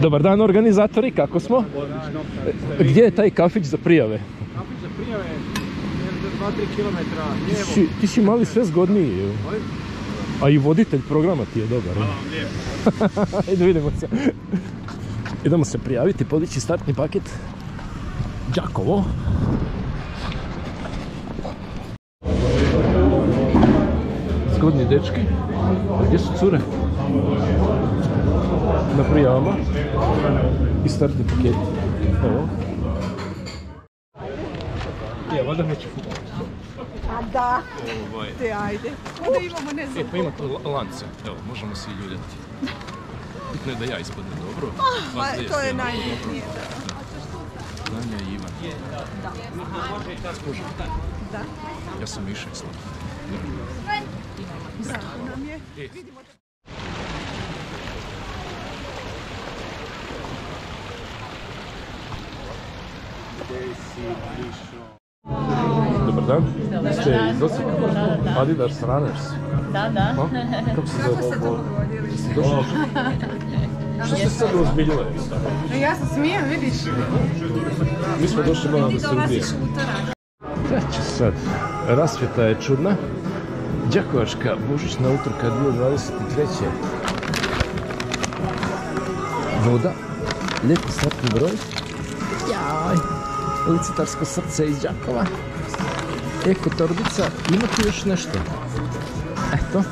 Dobar dan organizatori, kako smo? Gdje je taj kafić za prijave? Kafić za prijave, 2-3 km lijevo. ti si mali sve zgodniji. A i voditelj programa ti je dobar. Ajde vidimo se. Idemo se prijaviti, podići startni paket. Đakovo. Zgodni dečki. Gdje su cure? Na prijavama. I startni paket. Evo. Je, valjda neće futbol. A da, Ovaj. te ajde. Onda imamo ne E, znam. pa ima to la- lance. Evo, možemo se i ljuljati. Bitno je da ja ispadnem dobro. Vas da to je jeste, najbitnije. Vanja i Ivan. Spuža. Da. Ja sam više slab. Zato nam je. E. Vidimo Dobar dan. Ste iz Osijeka? Adidas Runners. Da, da. A? Kako se Kako zove ste dogovorili? Ste došli? Što ste sad ozbiljile? Ja se smijem, vidiš. Mi smo došli malo do Srbije. Šta će sad? Rasvjeta je čudna. Đakovačka božićna utrka 2023. Voda. Lijepi startni broj. Jaj. Licitarsko srce iz Đakova. Eko torbica. Ima tu još nešto. Eto.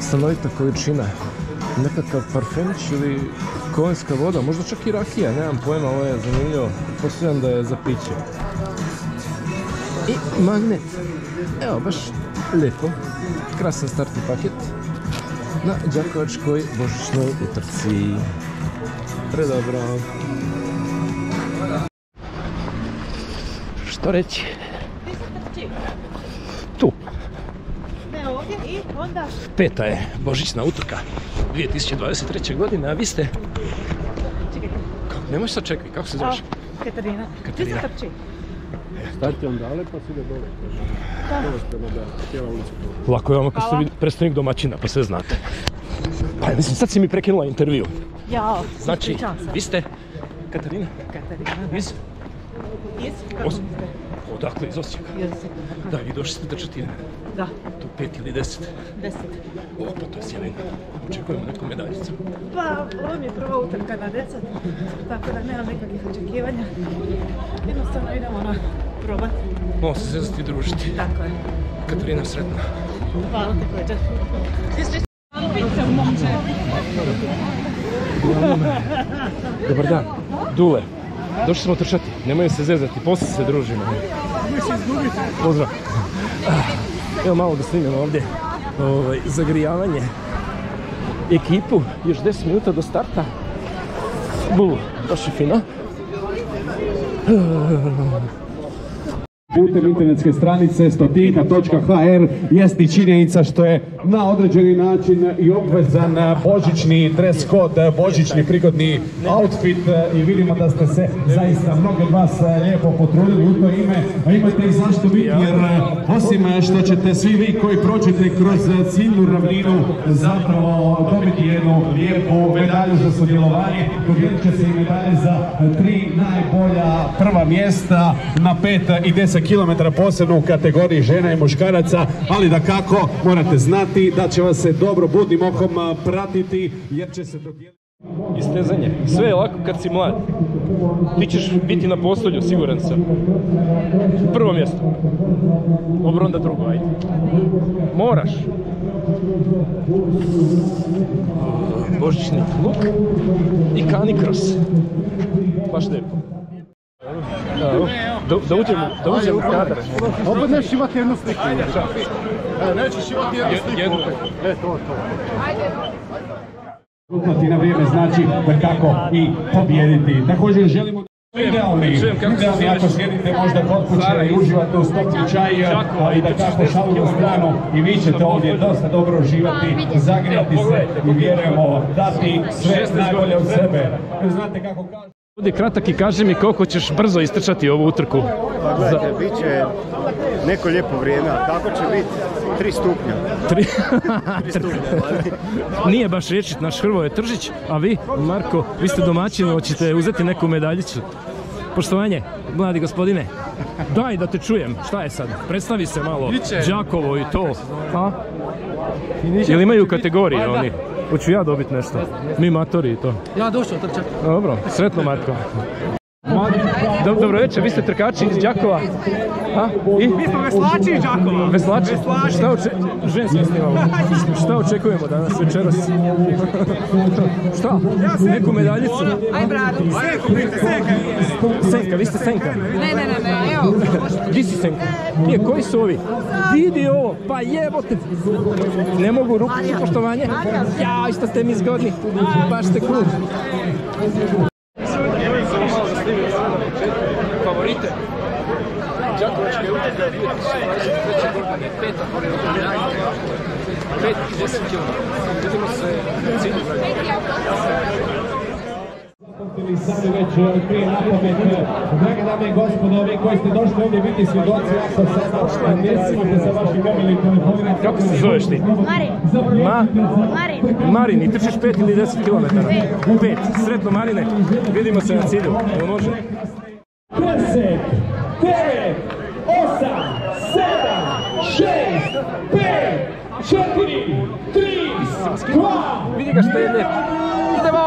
Stanovita količina. Nekakav parfemić ili kovinska voda, možda čak i rakija, nemam pojma, ovo je zanimljivo. Postavljam da je za piće. I magnet. Evo, baš lijepo. Krasan startni paket na Đakovačkoj božićnoj utrci. Predobro. Što reći? Tu. Ne ovdje i onda... Peta je božićna utrka 2023. godine, a vi ste... Kako, nemoj sad čekaj, kako se zoveš? Katarina. Katarina. Ti se trči. Start je onda ale pa se ide dole. Da cijela ulica. Lako je vama kad ste predstavnik domaćina, pa sve znate. Pa mislim, sad si mi prekinula intervju. Jao, Znači, vi ste Katarina Katarina. iz... Iz? Kako Os- ste? Odakle, iz Osijeka? Iz Osijeka. Da, i došli ste trčati Da, tu pet ili deset. deset. O, pa to je sjajno. Očekujemo neku medaljicu. Pa, ovo mi je prva utrka na deset, tako da nemam nekakvih očekivanja. Jednostavno idemo na probat. Malo se zezati i družiti. Tako je. Katarina, sretna. Hvala također. Dobar dan. Dule. Došli smo trčati. Nemoj se zezati, poslije se družimo. Pozdrav. Evo malo da snimimo ovdje ovaj, zagrijavanje ekipu. Još 10 minuta do starta. Bu, baš je fino. Putem internetske stranice stotinka.hr jest i činjenica što je na određeni način i obvezan božićni dress code, božićni prigodni outfit i vidimo da ste se zaista mnogi od vas lijepo potrudili u to ime, a imate i zašto biti jer osim što ćete svi vi koji prođete kroz ciljnu ravninu zapravo dobiti jednu lijepu medalju za sudjelovanje, dodijelit će se i medalje za tri najbolja prva mjesta na 5 i 10 km posebno u kategoriji žena i muškaraca, ali da kako morate znati da će vas se dobro budnim okom pratiti jer će se dodijeliti Istezanje. Sve je lako kad si mlad. Ti ćeš biti na postolju, siguran sam. Prvo mjesto. Dobro, onda drugo, ajde. Moraš. Božićni luk i kanikros. Baš lijepo. Da, da uđemo, da uđemo u kadar. Opet nećeš imati jednu sliku. E, nećeš imati jednu sliku. jednu. E, to, to. Ruknuti na vrijeme znači da kako i pobijediti. Također želimo Idealni, Čujem kako se idealni ako sjedite možda kod kuće i uživate u stopni čaj i da kako šalu 10 na stranu i vi ćete ovdje dosta dobro uživati, zagrijati se i vjerujemo dati sve 16 najbolje od sebe. Znate kako kažu Budi kratak i kaži mi koliko ćeš brzo istrčati ovu utrku. Pa gledajte, bit će neko lijepo vrijeme, a kako će biti? Tri stupnja. Tri... Tri stupnja. Nije baš riječit naš Hrvoje Tržić, a vi, Marko, vi ste domaćini, hoćete uzeti neku medaljicu. Poštovanje, mladi gospodine, daj da te čujem, šta je sad? Predstavi se malo, Đakovo i to. A? Jel imaju kategorije oni? Hoću ja dobiti nešto? Mi matori i to. Ja došao trčak. Dobro, sretno Marko. Dob- Dobro večer, vi ste trkači iz Đakova. A? I? Mi smo veslači iz Đakova. Veslači? Šta oče... Ženski. Šta očekujemo danas večeras? Šta? Neku medaljicu? Aj, bradu. Senka, vi ste Senka. Ne, ne, ne, ne, evo. Gdje si Senka? Nije, koji su ovi? Vidi ovo, pa jebote. Ne mogu ruku poštovanje. Ja, što ste mi zgodni. Baš ste cool. Favorite. Đakovačka je utrka 2023. godine, peta koreografija. 5 i 10 km. Vidimo se na cilju. Ili sami već prije napamet. Drage dame i gospodo, vi koji ste došli ovdje biti svjedoci, ja sam sada sa vašim mobilnim telefonima. Kako se zoveš ti? Ma? Marin, i trčiš 5 ili 10 km? 5. Sretno Marine, vidimo se na cilju. Jel može? 10, 9, 8, 7, 6, 5, 4, 3, 2, Vidi ga što je lijep. Idemo!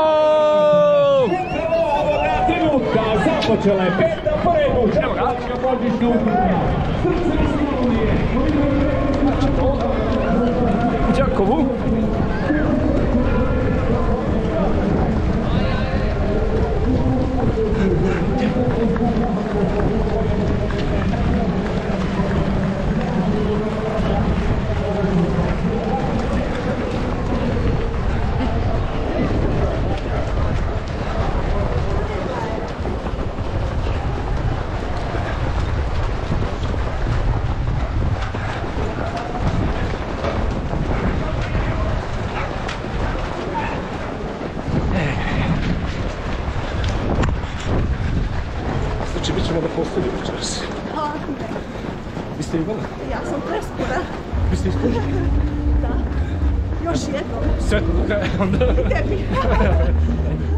trenutka započela je peta po redu, Đakovačka božićna utrka. Srce Slavonije, U Đakovu. hadde påstått det først. Ja, Visste du hva det? Ja, som prestskole. Bestikkskole? Ja. Jeg var sjef. 1700?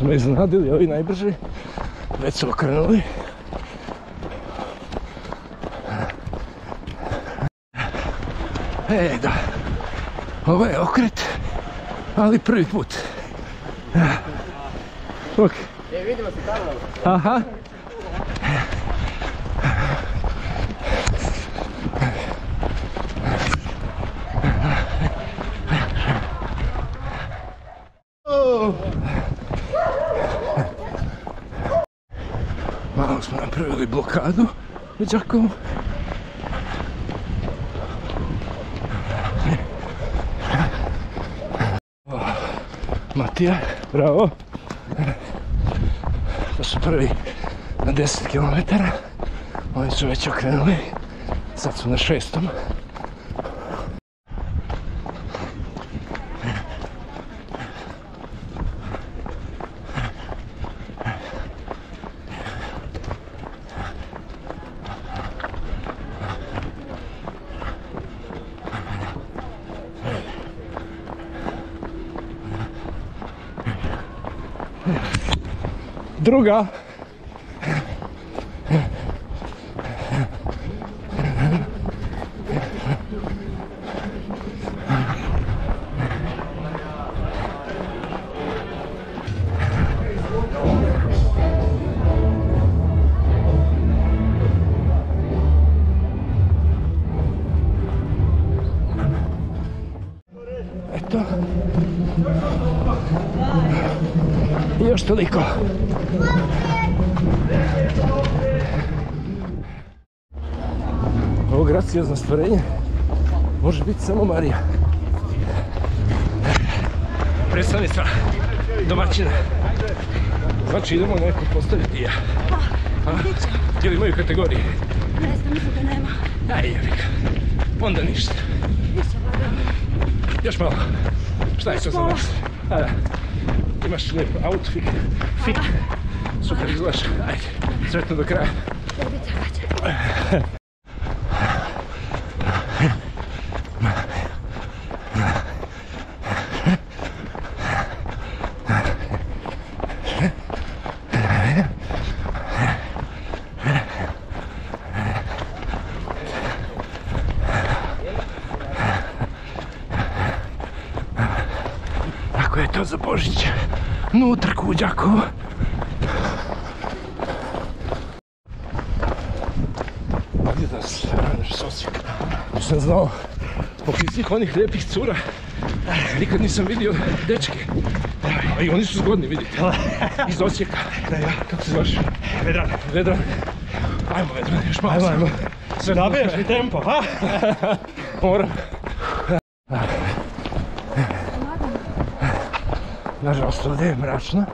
Su me iznadili ovi najbrži. Već su okrenuli. E, da. Ovo je okret, ali prvi put. Ok. E, vidimo se tamo. Aha. Malo smo blokadu u Đakovu. Matija, bravo. To su prvi na 10 km. Oni su već okrenuli. Sad su na šestom. Druga. Graciozno stvorenje može biti samo Marija. Predstavnica domaćina. Znači idemo neko postaviti ja. A? Jel imaju kategorije? Ne znam, mislim da nema. Aj, jebi ga. Onda ništa. Još malo. Šta je to za nas? A. Imaš lijep outfit. Fit. Super izgledaš. Ajde. Sretno do kraja. Ako je to za Božić. No utrku u Đakovo. Gdje nas raneš s Osijeka? Nisam znao. Pokraj svih onih lijepih cura. Nikad nisam vidio dečke. A i oni su zgodni, vidite. Iz Osijeka. Kako se zvaš? Vedran. Vedran. Ajmo, Vedran, još malo. Ajmo, ajmo. Sve Nabiješ mi tempo, ha? Moram. Nažalost, ovdje je mračno.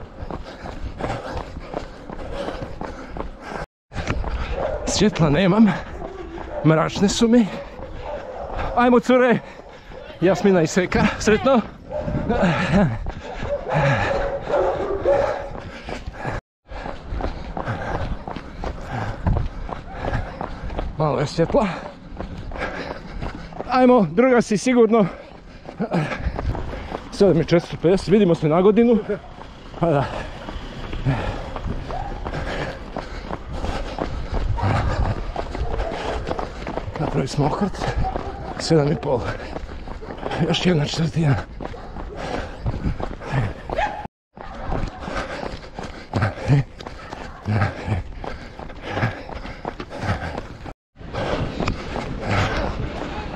Svjetla nemam. Mračne su mi. Ajmo cure. Jasmina i Seka. Sretno. Malo je svjetla. Ajmo, druga si sigurno. 7450, vidimo se na godinu. Pa da. Napravili smo okret. 7,5. Još jedna četvrtina.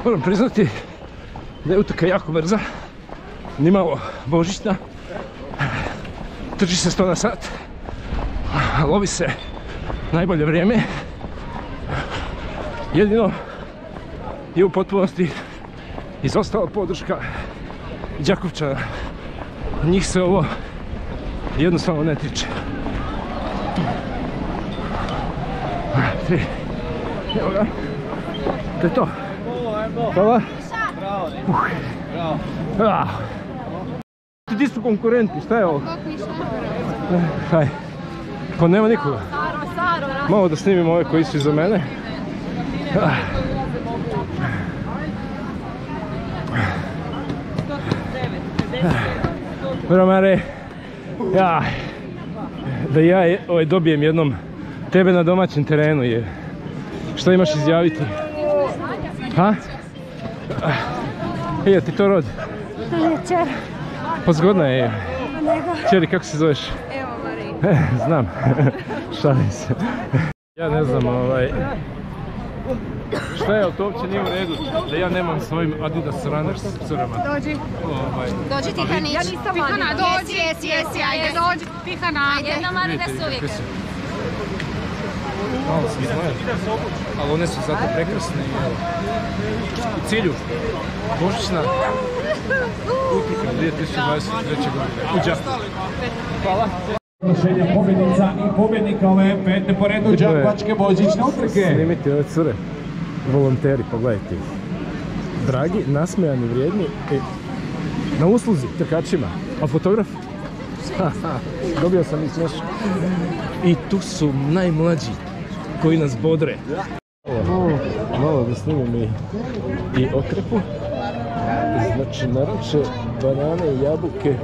Moram priznati da je utrka jako brza. Nimalo božićna. Trči se 100 na sat. Lovi se najbolje vrijeme. Jedino je u potpunosti izostala podrška Đakovčana. Njih se ovo jednostavno ne tiče. Tri. Evo ga. To je to. Hvala. Uh. Ah. Di su konkurenti, šta je ovo? Haj. Pa nema nikoga. Malo da snimim ove koji su iza mene. Ah. Romare, ja, da ja ovaj, dobijem jednom tebe na domaćem terenu je. Šta imaš izjaviti? Ha? Ah. Je, ti to rodi? Večer. Pa zgodna je. Čeri, kako se zoveš? Evo Marija. Znam. Šalim se. Ja ne znam, ovaj... Šta je, ali to uopće nije u redu da ja nemam svojim Adidas Runners curama. Dođi. Ovaj, Dođi Tihanić. Ja nisam Tihana, dođi. Jesi, jesi, ajde. Dođi. Tihana, ajde. Jedna Marina su uvijek. Malo se znoje, ali one su zato prekrasne. i evo. U cilju, Božićna utrka 2023. godine. U Đakovu. Hvala. Proglašenje pobjednica i pobjednika ove pete po redu Đakovačke božićne utrke. Snimite ove cure, volonteri, pogledajte ih. Dragi, nasmejani, vrijedni, i na usluzi trkačima. A fotograf? Dobio sam i smješak. I tu su najmlađi koji nas bodre. Evo, malo da snimim i, i okrepu. Znači, naruče banane, jabuke,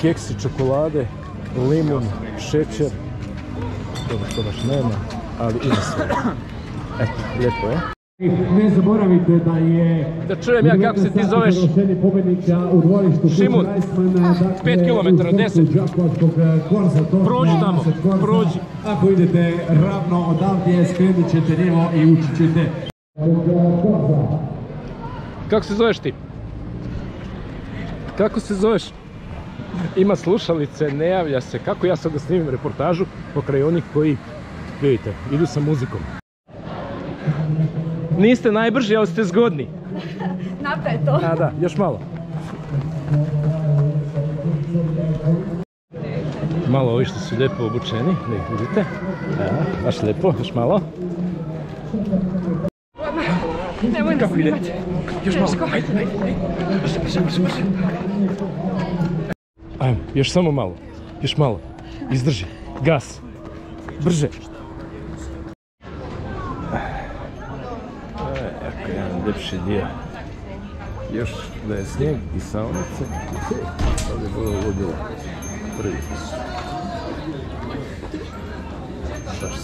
keksi, čokolade, limun, šećer. Dobro, to baš nema, ali ima sve. Eto, lijepo je. Ne zaboravite da je... Da čujem ja kako se ti zoveš. Šimun. Pet kilometara, deset. Prođi tamo, prođi. Ako idete ravno odavdje, skrenut ćete lijevo i ući ćete. Kako se zoveš ti? Kako se zoveš? Ima slušalice, ne javlja se. Kako ja sad da snimim reportažu pokraj onih koji, vidite, idu sa muzikom. Niste najbrži, ali ste zgodni. Napeto. A da, još malo. Malo ovi što su lijepo obučeni, da ih vidite. Evo, baš lijepo, još malo. Nemoj nas snimati. Još malo, ajde, ajde. Ajmo, još samo malo, još malo. Izdrži, gas. Brže. Jako jedan ljepši dio. Još da je snijeg i saonice. To bi bilo ludilo. Prvi. Baš svijesto. E,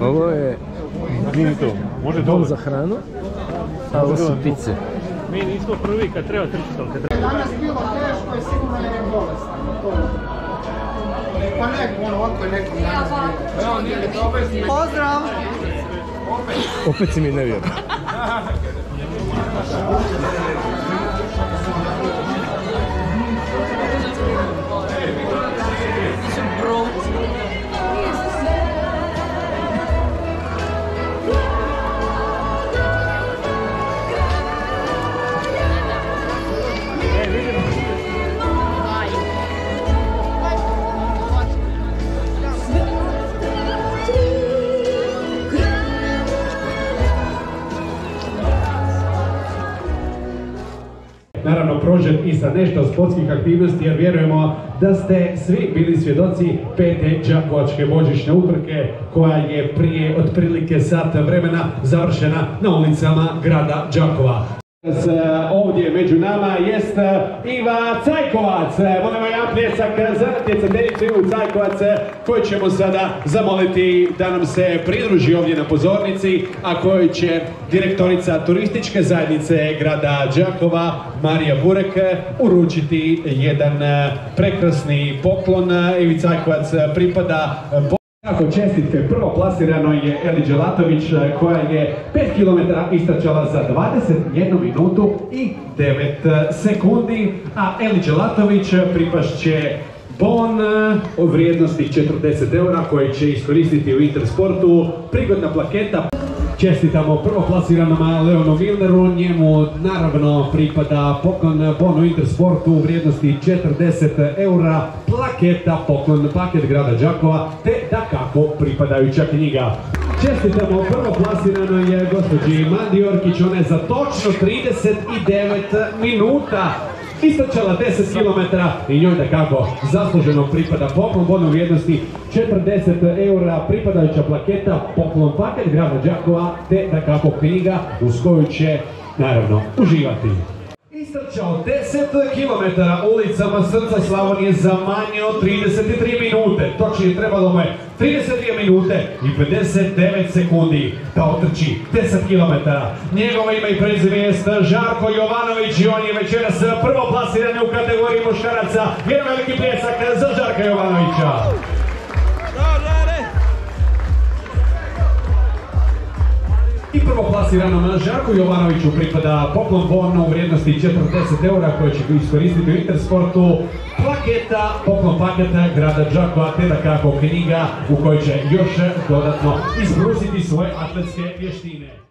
Ovo je Može dom za hranu, a ovo su pice. Mi nismo prvi kad treba trčiti, ali kad treba... Opet si mi ne vjerujem. naravno i sa nešto sportskih aktivnosti jer vjerujemo da ste svi bili svjedoci pete Đakovačke božićne utrke koja je prije otprilike sat vremena završena na ulicama grada Đakova. E, Ovdje među nama jest e, Iva Cajkovac. E, Molimo jedan pljesak za natjecateljicu Ivu Cajkovac koju ćemo sada zamoliti da nam se pridruži ovdje na pozornici, a koju će direktorica turističke zajednice grada Đakova Marija Burek uručiti jedan e, prekrasni poklon. Ivi Cajkovac pripada tako čestitke prvo plasirano je Eli Đelatović koja je 5 km istračala za 21 minutu i 9 sekundi, a Eli Đelatović pripašće bon eh, u vrijednosti 40 eura koji će iskoristiti u Intersportu. Prigodna plaketa Čestitamo prvoplasiranom Leonu Milneru, njemu naravno pripada poklon Bonu Intersportu u vrijednosti 40 eura, plaketa, poklon paket grada Đakova, te da kako pripadajuća knjiga. Čestitamo prvoplasirano je gospođi Mandi Orkić, ona je za točno 39 minuta istrčala 10 km i njoj da kako zasluženo pripada poklon Bonu vrijednosti 40 eura, pripadajuća plaketa, poklon paket grada Đakova, te da kako knjiga uz koju će naravno uživati. Istrčao 10 km ulicama srca Slavonije za manje od 33 minute. Točnije trebalo mu je 32 minute i 59 sekundi da otrči 10 km. Njegovo ime i prezime je Žarko Jovanović i on je večeras prvo plasiran u kategoriji muškaraca. Jedan veliki pljesak za Žarka Jovanovića. I prvoplasiranom Žarku Jovanoviću pripada poklon bon u vrijednosti 40 eura koje će iskoristiti u Intersportu, plaketa, poklon paketa grada Đakova, te da kako knjiga u kojoj će još dodatno izbrusiti svoje atletske vještine.